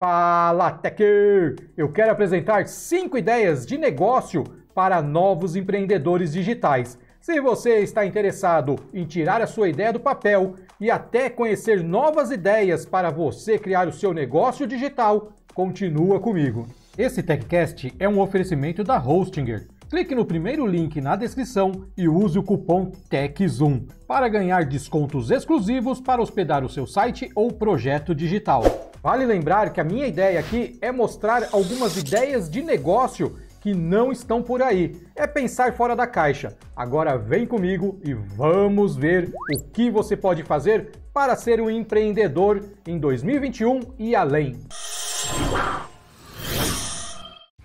Fala, Techer! Eu quero apresentar 5 ideias de negócio para novos empreendedores digitais. Se você está interessado em tirar a sua ideia do papel e até conhecer novas ideias para você criar o seu negócio digital, continua comigo. Esse TechCast é um oferecimento da Hostinger. Clique no primeiro link na descrição e use o cupom TechZoom para ganhar descontos exclusivos para hospedar o seu site ou projeto digital. Vale lembrar que a minha ideia aqui é mostrar algumas ideias de negócio que não estão por aí. É pensar fora da caixa. Agora vem comigo e vamos ver o que você pode fazer para ser um empreendedor em 2021 e além.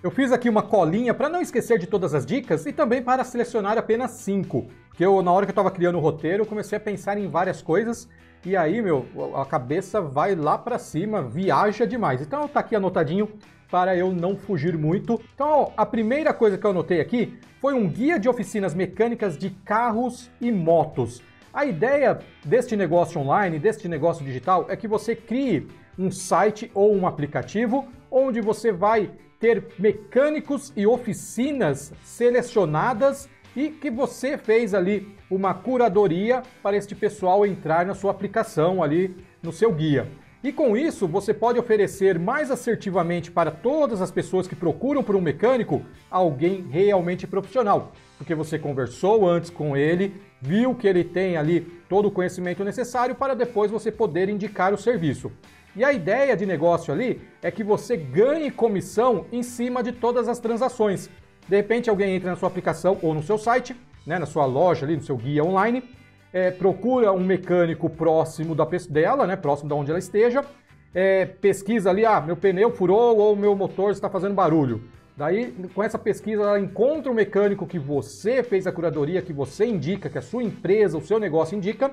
Eu fiz aqui uma colinha para não esquecer de todas as dicas e também para selecionar apenas cinco. Porque eu, na hora que eu estava criando o roteiro, comecei a pensar em várias coisas e aí, meu, a cabeça vai lá para cima, viaja demais. Então tá aqui anotadinho para eu não fugir muito. Então, a primeira coisa que eu anotei aqui foi um guia de oficinas mecânicas de carros e motos. A ideia deste negócio online, deste negócio digital, é que você crie um site ou um aplicativo onde você vai ter mecânicos e oficinas selecionadas e que você fez ali uma curadoria para este pessoal entrar na sua aplicação ali no seu guia. E com isso, você pode oferecer mais assertivamente para todas as pessoas que procuram por um mecânico alguém realmente profissional, porque você conversou antes com ele, viu que ele tem ali todo o conhecimento necessário para depois você poder indicar o serviço. E a ideia de negócio ali é que você ganhe comissão em cima de todas as transações. De repente alguém entra na sua aplicação ou no seu site, né, na sua loja ali, no seu guia online, é, procura um mecânico próximo da dela, né, próximo de onde ela esteja, é, pesquisa ali, ah, meu pneu furou ou meu motor está fazendo barulho. Daí, com essa pesquisa, ela encontra o mecânico que você fez a curadoria, que você indica, que a sua empresa, o seu negócio indica,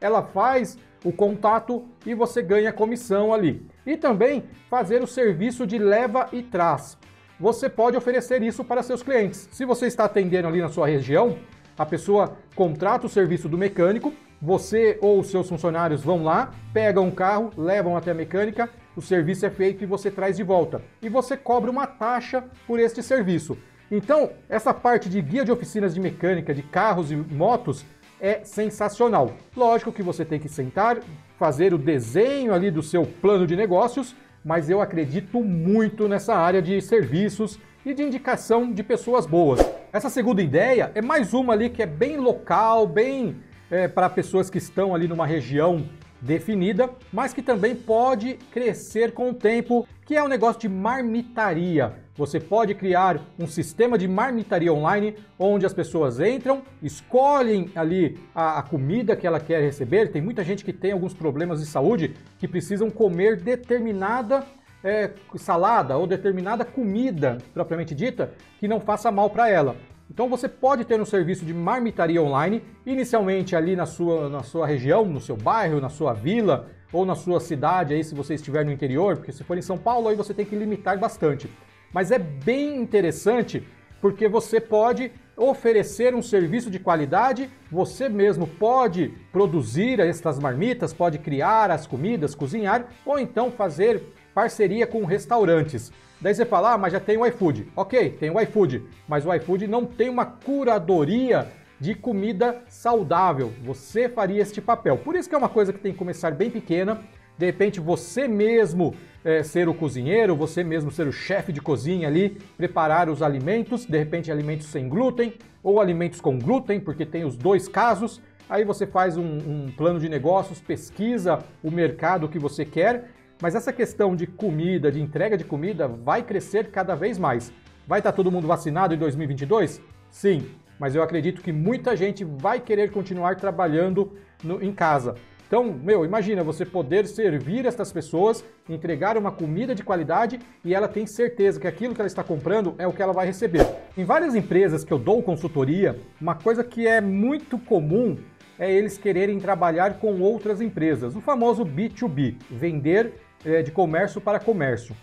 ela faz o contato e você ganha comissão ali. E também fazer o serviço de leva e traz você pode oferecer isso para seus clientes. Se você está atendendo ali na sua região, a pessoa contrata o serviço do mecânico, você ou os seus funcionários vão lá, pegam um carro, levam até a mecânica, o serviço é feito e você traz de volta. E você cobra uma taxa por este serviço. Então, essa parte de guia de oficinas de mecânica de carros e motos é sensacional. Lógico que você tem que sentar, fazer o desenho ali do seu plano de negócios mas eu acredito muito nessa área de serviços e de indicação de pessoas boas. Essa segunda ideia é mais uma ali que é bem local, bem é, para pessoas que estão ali numa região definida, mas que também pode crescer com o tempo, que é um negócio de marmitaria. Você pode criar um sistema de marmitaria online onde as pessoas entram, escolhem ali a, a, comida que ela quer receber. Tem muita gente que tem alguns problemas de saúde que precisam comer determinada é, salada ou determinada comida, propriamente dita, que não faça mal para ela. Então você pode ter um serviço de marmitaria online, inicialmente ali na sua, na sua região, no seu bairro, na sua vila ou na sua cidade, aí se você estiver no interior, porque se for em São Paulo aí você tem que limitar bastante. Mas é bem interessante porque você pode oferecer um serviço de qualidade, você mesmo pode produzir estas marmitas, pode criar as comidas, cozinhar ou então fazer parceria com restaurantes. Daí você fala, ah, mas já tem o iFood. Ok, tem o iFood, mas o iFood não tem uma curadoria de comida saudável. Você faria este papel. Por isso que é uma coisa que tem que começar bem pequena. De repente você mesmo é, ser o cozinheiro, você mesmo ser o chefe de cozinha ali, preparar os alimentos, de repente alimentos sem glúten ou alimentos com glúten, porque tem os dois casos. Aí você faz um, um plano de negócios, pesquisa o mercado que você quer mas essa questão de comida, de entrega de comida, vai crescer cada vez mais. Vai estar todo mundo vacinado em 2022? Sim, mas eu acredito que muita gente vai querer continuar trabalhando no, em casa. Então, meu, imagina você poder servir estas pessoas, entregar uma comida de qualidade e ela tem certeza que aquilo que ela está comprando é o que ela vai receber. Em várias empresas que eu dou consultoria, uma coisa que é muito comum é eles quererem trabalhar com outras empresas, o famoso B2B, vender é, de comércio para comércio.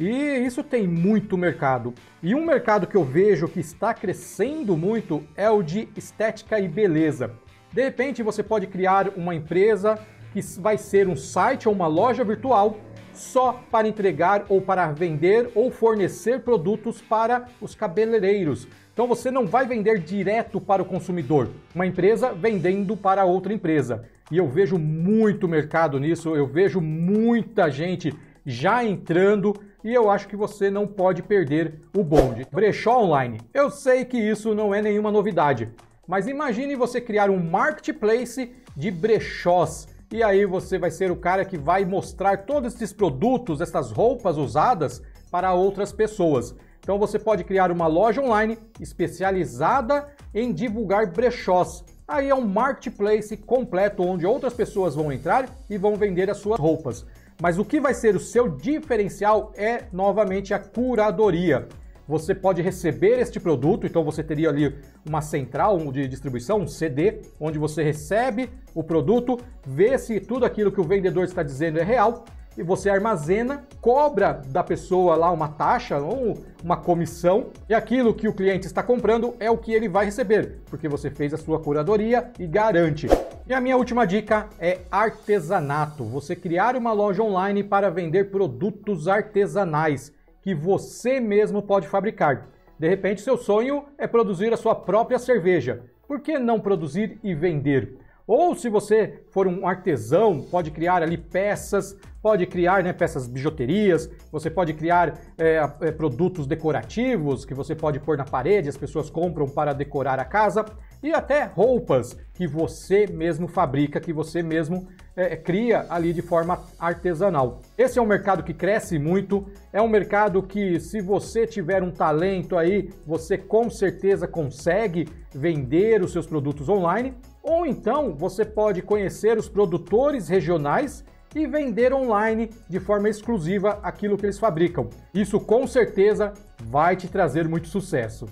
E isso tem muito mercado. E um mercado que eu vejo que está crescendo muito é o de estética e beleza. De repente você pode criar uma empresa que vai ser um site ou uma loja virtual só para entregar ou para vender ou fornecer produtos para os cabeleireiros. Então você não vai vender direto para o consumidor, uma empresa vendendo para outra empresa. E eu vejo muito mercado nisso, eu vejo muita gente já entrando e eu acho que você não pode perder o bonde. Brechó online. Eu sei que isso não é nenhuma novidade, mas imagine você criar um marketplace de brechós. E aí você vai ser o cara que vai mostrar todos esses produtos, essas roupas usadas para outras pessoas. Então você pode criar uma loja online especializada em divulgar brechós. Aí é um marketplace completo onde outras pessoas vão entrar e vão vender as suas roupas. Mas o que vai ser o seu diferencial é novamente a curadoria. Você pode receber este produto, então você teria ali uma central de distribuição, um CD, onde você recebe o produto, vê se tudo aquilo que o vendedor está dizendo é real e você armazena, cobra da pessoa lá uma taxa ou uma comissão, e aquilo que o cliente está comprando é o que ele vai receber, porque você fez a sua curadoria e garante. E a minha última dica é artesanato. Você criar uma loja online para vender produtos artesanais que você mesmo pode fabricar. De repente, seu sonho é produzir a sua própria cerveja. Por que não produzir e vender? Ou se você for um artesão, pode criar ali peças, pode criar né, peças bijuterias, você pode criar é, é, produtos decorativos que você pode pôr na parede, as pessoas compram para decorar a casa, e até roupas que você mesmo fabrica, que você mesmo é, cria ali de forma artesanal. Esse é um mercado que cresce muito, é um mercado que, se você tiver um talento aí, você com certeza consegue vender os seus produtos online ou então você pode conhecer os produtores regionais e vender online de forma exclusiva aquilo que eles fabricam. Isso com certeza vai te trazer muito sucesso.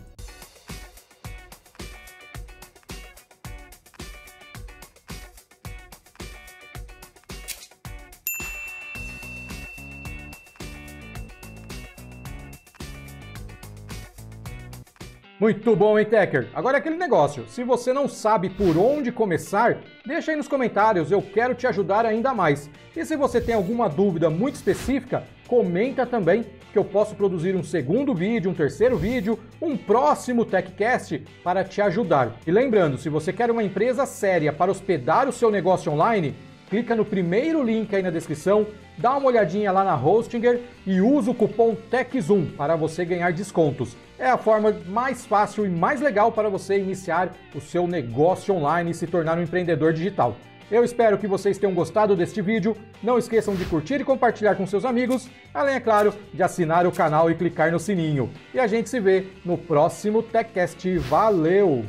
Muito bom, hein, Tecker? Agora é aquele negócio, se você não sabe por onde começar, deixa aí nos comentários, eu quero te ajudar ainda mais. E se você tem alguma dúvida muito específica, comenta também que eu posso produzir um segundo vídeo, um terceiro vídeo, um próximo TechCast para te ajudar. E lembrando, se você quer uma empresa séria para hospedar o seu negócio online, clica no primeiro link aí na descrição, dá uma olhadinha lá na Hostinger e usa o cupom TechZoom para você ganhar descontos. É a forma mais fácil e mais legal para você iniciar o seu negócio online e se tornar um empreendedor digital. Eu espero que vocês tenham gostado deste vídeo. Não esqueçam de curtir e compartilhar com seus amigos, além, é claro, de assinar o canal e clicar no sininho. E a gente se vê no próximo TechCast. Valeu!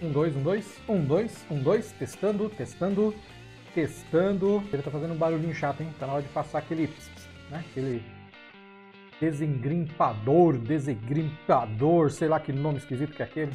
Um, dois, um, dois, um, dois, um, dois, testando, testando testando. Ele tá fazendo um barulhinho chato, hein? Tá na hora de passar aquele, né? Aquele desengrimpador, desengrimpador, sei lá que nome esquisito que é aquele.